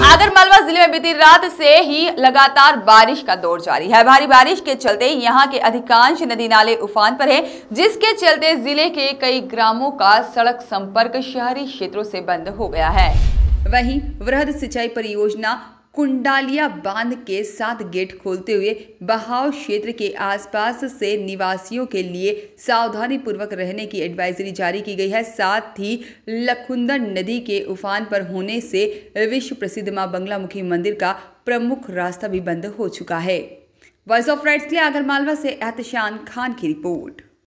ज़िले में बीती रात से ही लगातार बारिश का दौर जारी है। भारी बारिश के चलते यहाँ के अधिकांश नदी नाले उफान पर है, जिसके चलते ज़िले के कई ग्रामों का सड़क संपर्क शहरी क्षेत्रों से बंद हो गया है। वहीं वृहद सिंचाई परियोजना कुंडालिया बाँध के साथ गेट खोलते हुए बहाव क्षेत्र के आसपास से निवासियों के लिए सावधानी पूर्वक रहने की एडवाइजरी जारी की गई है। साथ ही लखुंदर नदी के उफान पर होने से विश्व प्रसिद्ध माँ बंगलामुखी मंदिर का प्रमुख रास्ता भी बंद हो चुका है। वॉइस ऑफ़ राइट्स के लिए आगर मालवा से एहतशान खान की रिपोर्ट।